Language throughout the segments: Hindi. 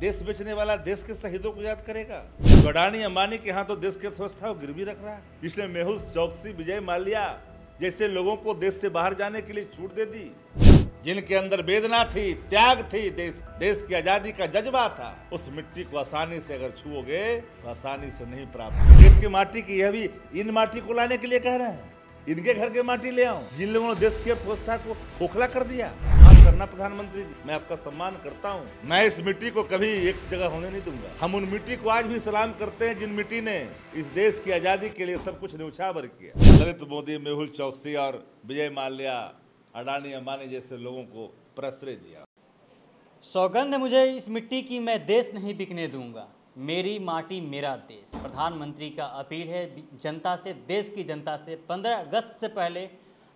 देश बेचने वाला देश के शहीदों को याद करेगा। जो अडानी अंबानी के यहाँ तो देश की अर्थव्यवस्था को गिरवी रख रहा है। इसलिए मेहुल चौकसी विजय माल्या जैसे लोगों को देश से बाहर जाने के लिए छूट दे दी। जिनके अंदर वेदना थी, त्याग थी, देश देश की आज़ादी का जज्बा था, उस मिट्टी को आसानी से अगर छुओगे तो आसानी से नहीं प्राप्त देश की माटी की यह भी इन माटी को लाने के लिए कह रहे हैं। इनके घर के माटी ले आओ। जिन लोगों ने देश की अर्थव्यवस्था को खोखला कर दिया। करना प्रधानमंत्री जी। मैं आपका सम्मान करता हूँ। मैं इस मिट्टी को कभी एक जगह होने नहीं दूँगा। हम उन मिट्टी को आज भी सलाम करते हैं जिन मिट्टी ने इस देश की आज़ादी के लिए सब कुछ न्यौछावर किया। नरेंद्र मोदी मेहुल चौकसी और विजय माल्या अडानी अंबानी जैसे लोगों को प्रश्रय दिया। सौगंध मुझे इस मिट्टी की मैं देश नहीं बिकने दूँगा। मेरी माटी मेरा देश। प्रधानमंत्री का अपील है जनता से देश की जनता से 15 अगस्त से पहले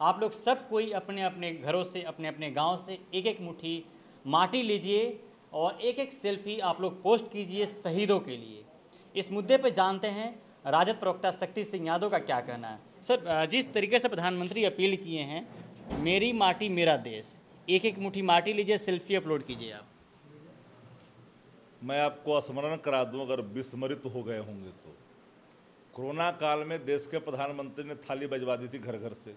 आप लोग सब कोई अपने अपने घरों से, अपने अपने गाँव से एक एक मुट्ठी माटी लीजिए और एक एक सेल्फी आप लोग पोस्ट कीजिए शहीदों के लिए। इस मुद्दे पर जानते हैं राजद प्रवक्ता शक्ति सिंह यादव का क्या कहना है। सर जिस तरीके से प्रधानमंत्री अपील किए हैं, मेरी माटी मेरा देश एक एक मुट्ठी माटी लीजिए, सेल्फी अपलोड कीजिए आप। मैं आपको स्मरण करा दूँ, अगर विस्मृत हो गए होंगे तो। कोरोना काल में देश के प्रधानमंत्री ने थाली बजवा दी थी घर घर से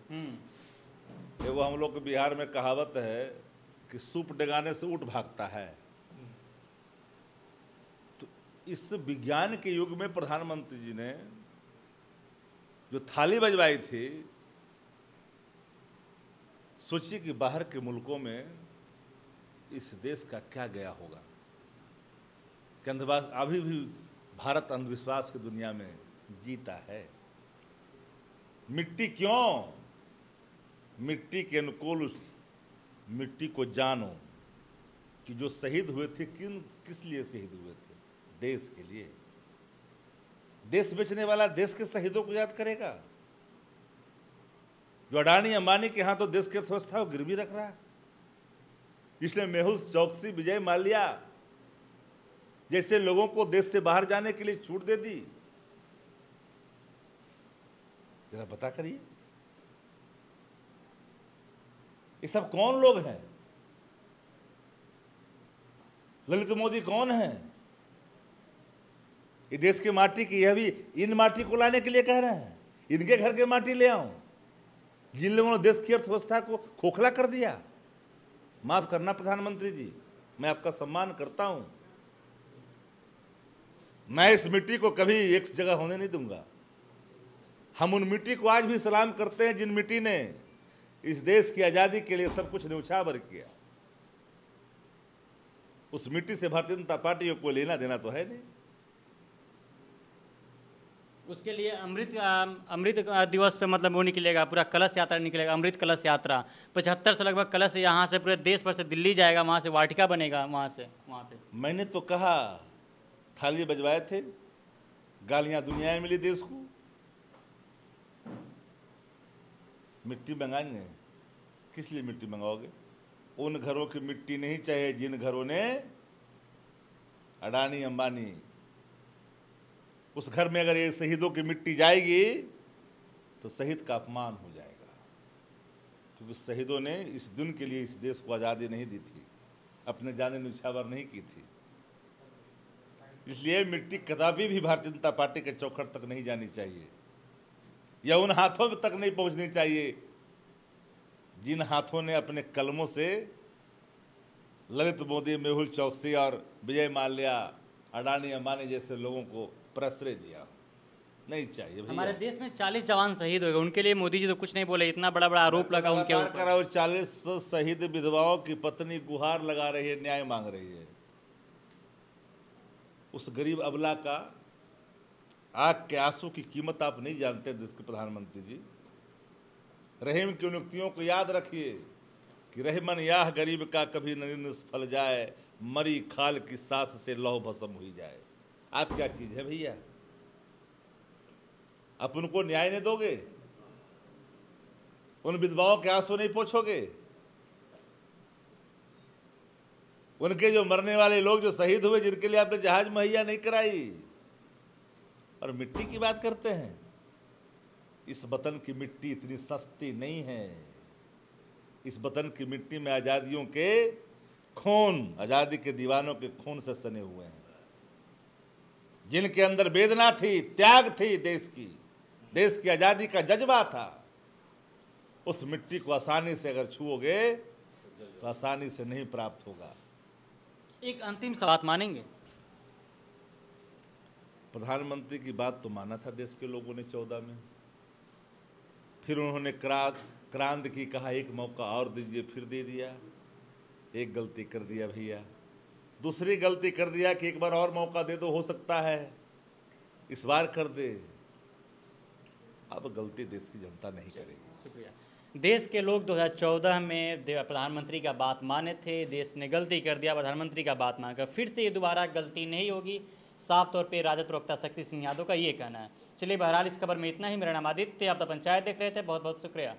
एगो हम लोग के बिहार में कहावत है कि सूप डगाने से ऊट भागता है। तो इस विज्ञान के युग में प्रधानमंत्री जी ने जो थाली बजवाई थी सोचिए कि बाहर के मुल्कों में इस देश का क्या गया होगा। कि अंधविश्वास अभी भी भारत अंधविश्वास की दुनिया में जीता है। मिट्टी क्यों? मिट्टी के अनुकूल उस मिट्टी को जानो कि जो शहीद हुए थे, किन, किस लिए शहीद हुए थे? देश के लिए। देश बेचने वाला देश के शहीदों को याद करेगा। जो अडानी अंबानी के यहाँ तो देश की अर्थव्यवस्था को गिरवी रख रहा है। इसलिए मेहुल चौकसी, विजय माल्या जैसे लोगों को देश से बाहर जाने के लिए छूट दे दी। जरा बता करिए। ये सब कौन लोग हैं? ललित मोदी कौन है? ये देश की माटी की, यह भी इन माटी को लाने के लिए कह रहे हैं। इनके घर के माटी ले आओ। जिन लोगों ने देश की अर्थव्यवस्था को खोखला कर दिया, माफ़ करना प्रधानमंत्री जी, मैं आपका सम्मान करता हूँ। मैं इस मिट्टी को कभी एक जगह होने नहीं दूँगा। हम उन मिट्टी को आज भी सलाम करते हैं जिन मिट्टी ने इस देश की आज़ादी के लिए सब कुछ न्यौछावर किया। उस मिट्टी से भारतीय जनता पार्टी को लेना देना तो है नहीं। उसके लिए अमृत अमृत दिवस पे मतलब वो निकलेगा पूरा कलश यात्रा निकलेगा अमृत कलश यात्रा। पचहत्तर से लगभग कलश यहाँ से पूरे देश भर से दिल्ली जाएगा वहाँ से वाटिका बनेगा वहाँ से वहाँ पे। मैंने तो कहा थाली बजवाए थे गालियाँ दुनिया में मिली देश को। मिट्टी मंगाएँगे? किस लिए मिट्टी मंगाओगे? उन घरों की मिट्टी नहीं चाहिए जिन घरों ने अडानी, अंबानी, उस घर में अगर ये शहीदों की मिट्टी जाएगी तो शहीद का अपमान हो जाएगा। क्योंकि शहीदों ने इस दिन के लिए इस देश को आज़ादी नहीं दी थी, अपने जाने निछावर नहीं की थी। इसलिए मिट्टी कदापि भी भारतीय जनता पार्टी के चौखट तक नहीं जानी चाहिए। या उन हाथों तक नहीं पहुंचनी चाहिए। जिन हाथों ने अपने कलमों से ललित मोदी मेहुल चौकसी और विजय माल्या अडानी अंबानी जैसे लोगों को प्रश्रय दिया नहीं चाहिए हमारे देश में 40 जवान शहीद हो गए उनके लिए मोदी जी तो कुछ नहीं बोले इतना बड़ा बड़ा आरोप लगा उनके ऊपर। चालीस शहीद विधवाओं की पत्नी गुहार लगा रही है न्याय मांग रही है। उस गरीब अबला का आग के आँसू की कीमत आप नहीं जानते देश के प्रधानमंत्री जी। रहीम की नियुक्तियों को याद रखिए कि रहमन याह गरीब का कभी निष्फल जाए, मरी खाल की सांस से लौह भसम हुई जाए। आप क्या चीज़ है भैया? आप उनको न्याय नहीं दोगे? उन विधवाओं के आँसू नहीं पोछोगे? उनके जो मरने वाले लोग जो शहीद हुए, जिनके लिए आपने जहाज़ मुहैया नहीं कराई और मिट्टी की बात करते हैं। इस वतन की मिट्टी इतनी सस्ती नहीं है। इस वतन की मिट्टी में आज़ादियों के खून, आज़ादी के दीवानों के खून से सने हुए हैं। जिनके अंदर वेदना थी, त्याग थी देश की देश की आज़ादी का जज्बा था, उस मिट्टी को आसानी से अगर छुओगे तो आसानी से नहीं प्राप्त होगा। एक अंतिम सवाल मानेंगे। प्रधानमंत्री की बात तो माना था देश के लोगों ने चौदह में। फिर उन्होंने क्रा क्रांत की कहा एक मौका और दीजिए फिर दे दिया। एक गलती कर दिया भैया। दूसरी गलती कर दिया कि एक बार और मौका दे दो हो सकता है। इस बार कर दे। अब गलती देश की जनता नहीं करेगी। शुक्रिया। देश के लोग 2014 में प्रधानमंत्री का बात माने थे। देश ने गलती कर दिया प्रधानमंत्री का बात मानकर फिर से ये दोबारा गलती नहीं होगी। साफ़ तौर पर राजद प्रवक्ता शक्ति सिंह यादव का ये कहना है। चलिए बहरहाल इस खबर में इतना ही। मेरा नाम आदित्य, आप पंचायत देख रहे थे। बहुत बहुत शुक्रिया।